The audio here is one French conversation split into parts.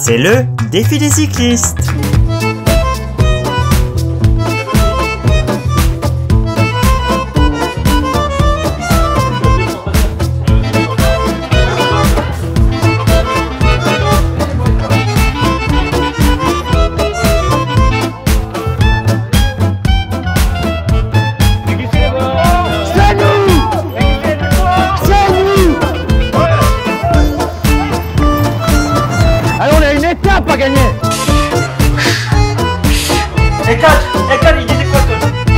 C'est le défi des cyclistes.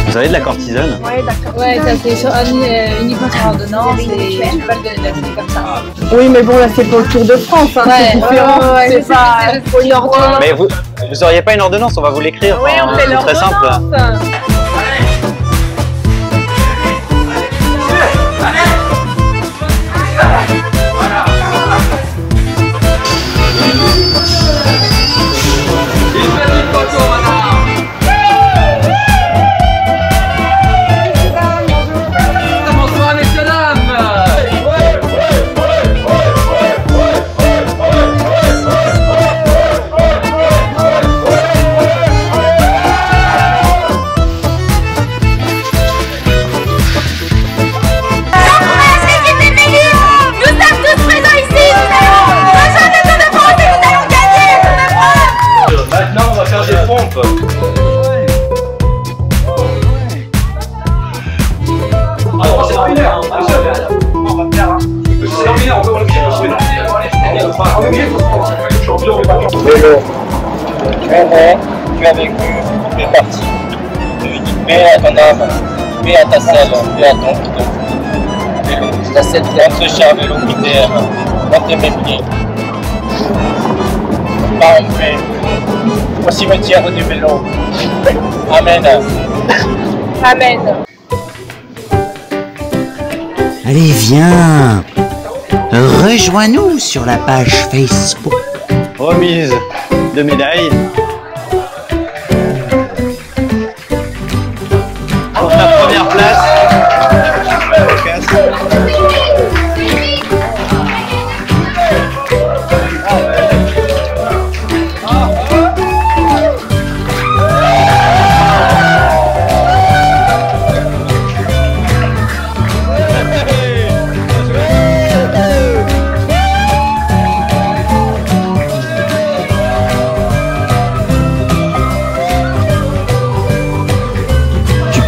vous avez de la cortisone Ouais, d'accord. C'est ordonnance. Oui, mais bon, là c'est pour le Tour de France. Hein, c'est ouais, une ordonnance. Mais vous, vous auriez pas une ordonnance, on va vous l'écrire. Hein, c'est très simple. Vélo. Tu es né, tu as vécu, tu es parti. Tu dis paix à ton âme, paix à ta selle, paix à ton vélo. Cette terre, ce cher vélo qui t'aime, dans tes métiers. Pars en paix, au cimetière du vélo. Amen. Amen. Allez, viens. Rejoins-nous sur la page Facebook. Remise de médaille.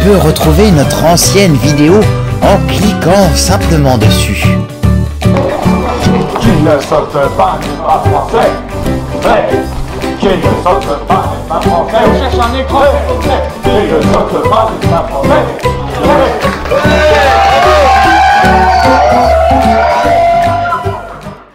Peux retrouver notre ancienne vidéo en cliquant simplement dessus. Qui ne saute pas n'est pas français. Ouais. Qui ne saute pas n'est pas français. On cherche un écran. Qui ne saute pas n'est pas français.